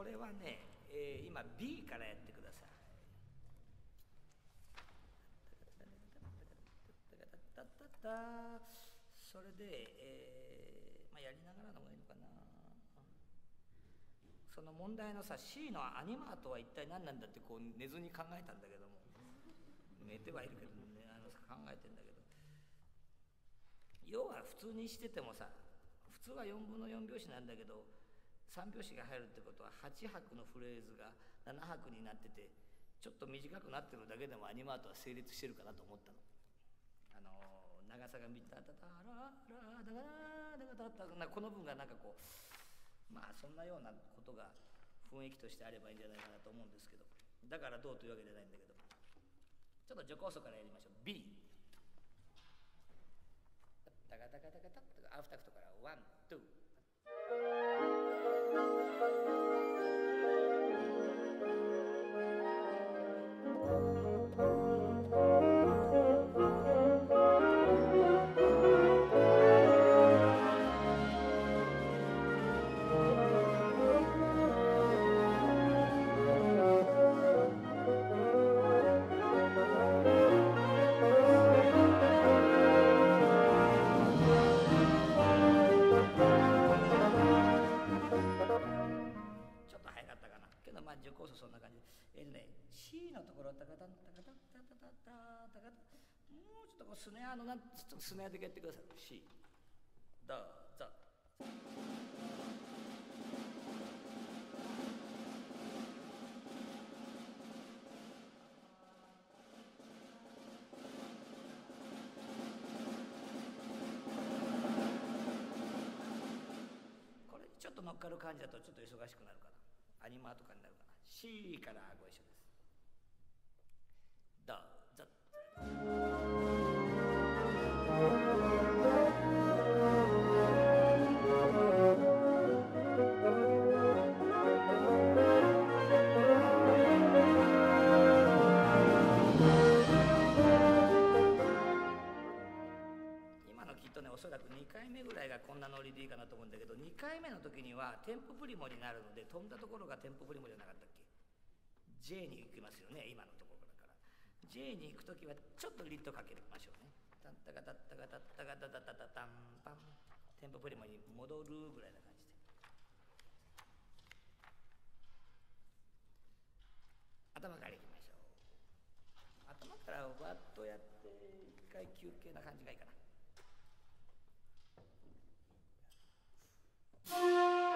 これはね、えー、今 B からやってください。それで、えーまあ、やりながらの方がいいのかなその問題のさ C のアニマートは一体何なんだってこう寝ずに考えたんだけども寝てはいるけどねあの考えてんだけど要は普通にしててもさ普通は4分の4拍子なんだけど3拍子が入るってことは8拍のフレーズが7拍になっててちょっと短くなってるだけでもアニマートは成立してるかなと思ったの。あの長さが見たたたららだがだがだだこの分がなんかこうまあそんなようなことが雰囲気としてあればいいんじゃないかなと思うんですけどだからどうというわけじゃないんだけどちょっと助行奏からやりましょう B タカタカタカタタアフタクトからワンツー Thank you. ころタカタンタカタタタタタタカタもうちょっとこうスネアのなんちょっとスネアだけやってください C どうぞこれちょっと乗っかる感じだとちょっと忙しくなるかなアニマーとかになるかな C からご一緒です。そらく2回目ぐらいがこんなノリでいいかなと思うんだけど2回目の時にはテンポプリモになるので飛んだところがテンポプリモじゃなかったっけ？J に行きますよね今のところだから。J に行く時はちょっとリットかけましょうね。タンタカタッタカタッタカタタタタタンパンテンポプリモに戻るぐらいな感じで頭からいきましょう頭からわっとやって一回休憩な感じがいいかな Thank you.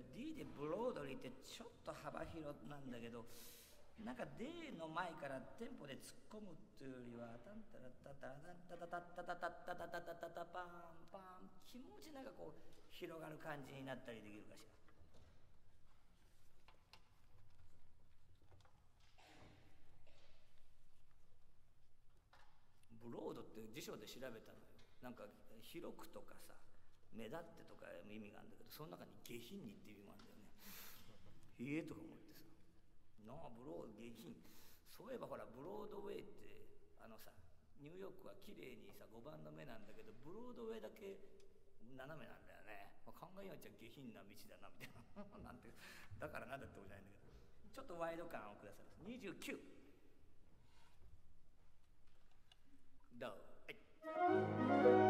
D でブロードリーってちょっと幅広なんだけどなんか D の前からテンポで突っ込むっていうよりはタンタラタタラタタタタタタタタタタタタパンパン気持ちなんかこう広がる感じになったりできるかしら。ブロードって辞書で調べたのよなんか広くとかさ目立ってとか意味があるんだけどその中に下品にっていう意味があるんだよね。へえとか思ってさ。なあブロード下品。そういえばほらブロードウェイってあのさニューヨークは綺麗にさ5番の目なんだけどブロードウェイだけ斜めなんだよね、まあ、考えようじゃ下品な道だなみたいな。なんてだからなんだってことじゃないんだけど。ちょっとワイド感をください。29どう？はい。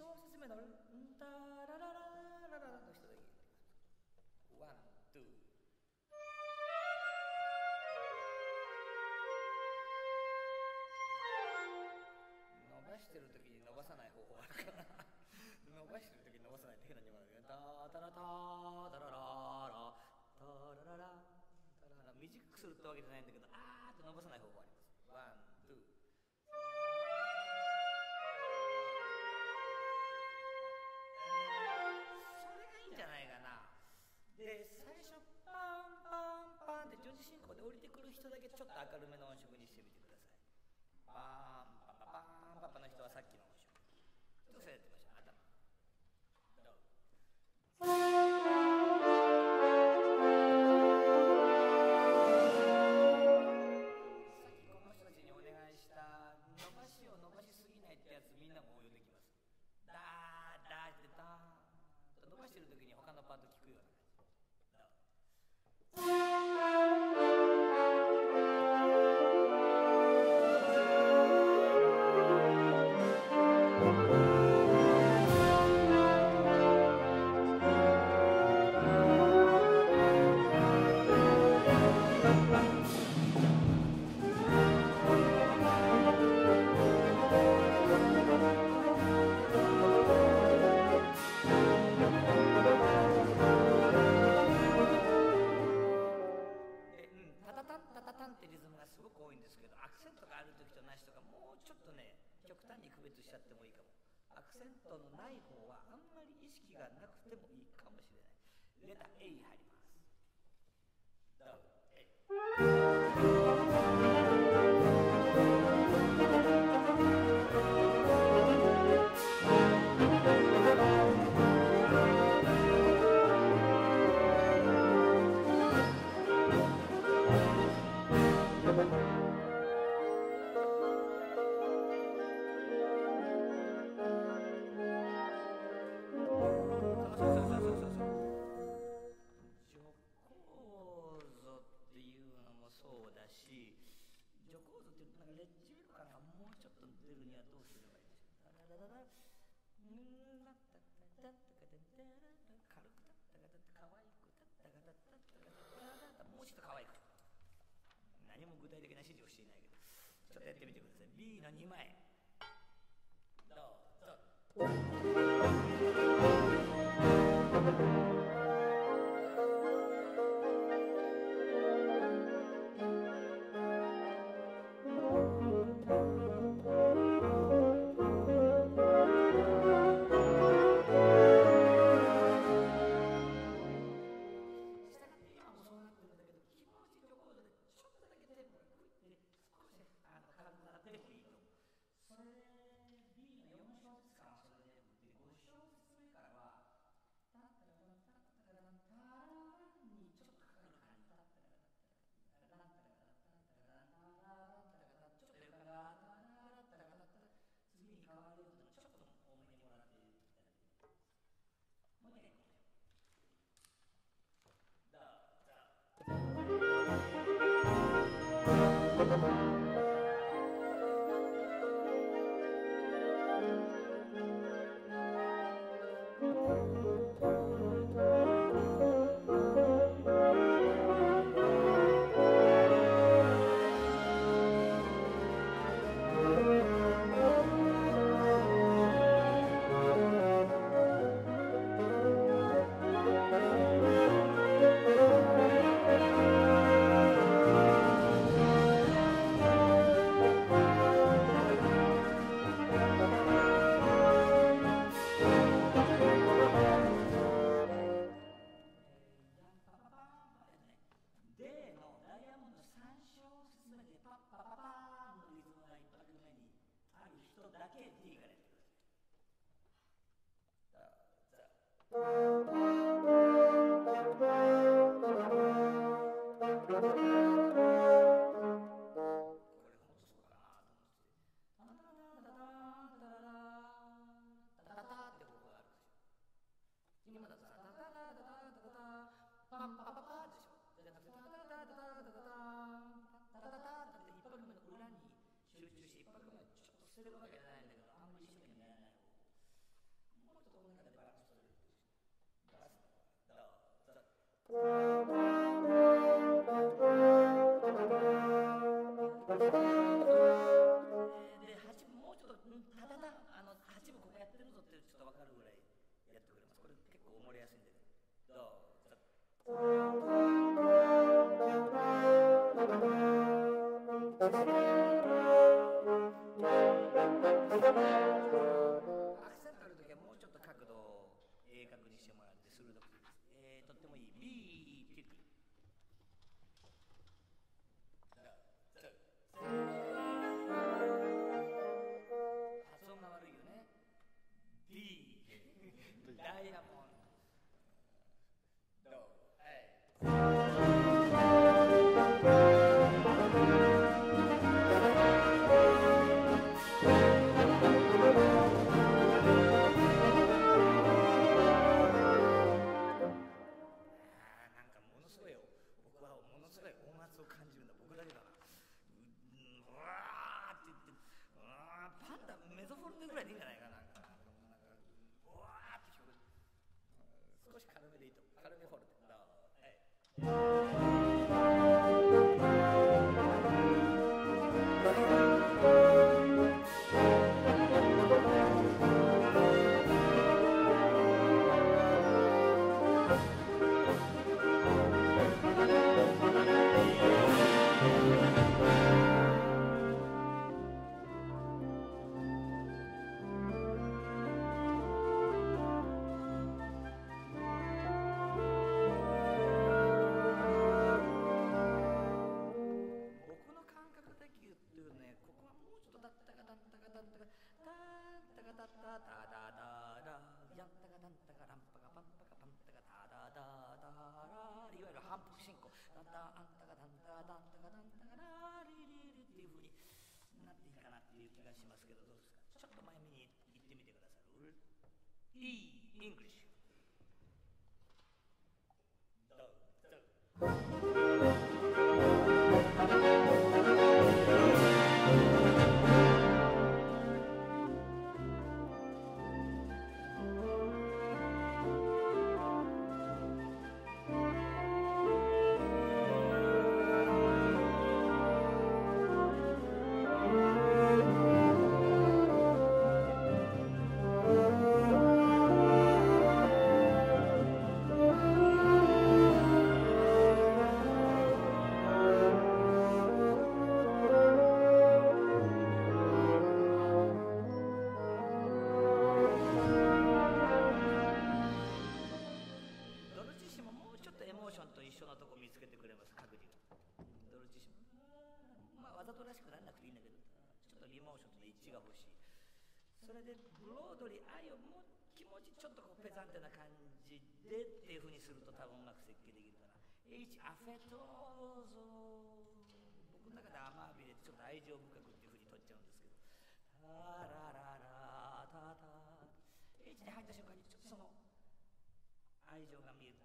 小節目の「んたらららららら」の人でいいワン・ツー伸ばしてる時に伸ばさない方法あるかな伸ばしてる時に伸ばさないって変なにもあるよね「タラタタラララタラララタララ」短くするってわけじゃないんだけど「あー」って伸ばさない方法あ人だけちょっと明るめの音色にしてみてください。バーンことのない方はあんまり意識がなくてもいいかもしれない。レタ A に入ります。どう A し徐行図っていうとなんかレッジベルからもうちょっと出るにはどうすればいいでしょうダだダだうんだったったったかただた軽くたったかたったかわいくたったかたったったかただたもうちょっとかわいく何も具体的な指示をしていないけどちょっとやってみてください B の2枚どうぞ だけ D が出てく。こないんだけどあんまり一生懸命やらない方もっとこの中でバランス取れるバランスだで八もうちょっとただあの八分ここやってるぞってちょっと分かるぐらいやってくれますこれ結構盛りやすいんでどう。ざとらしくならなくていいんだけど。ちょっとリモーションとの一致が欲しい。それでブロードリー愛をもう気持ちちょっとこうペザンテな感じでっていうふうにすると多分うまく設計できるから。H アフェトーゾ僕の中でアマービレってちょっと愛情深くっていうふうに取っちゃうんですけど。タラララタタ。H に入った瞬間にちょっとその愛情が見えた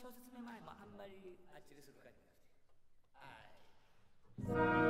小説目前もあんまり。あっちでする感じがしてはい。